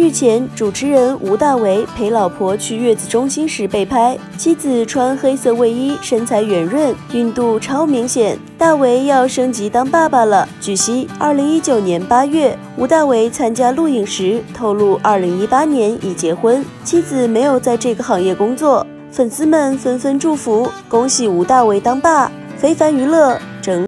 日前主持人吴大维陪老婆去月子中心时被拍妻子穿黑色卫衣身材圆润孕肚超明显大维要升级当爸爸了。据悉二零一九年八月吴大维参加录影时透露二零一八年已结婚妻子没有在这个行业工作。粉丝们纷纷祝福恭喜吴大维当爸。非凡娱乐。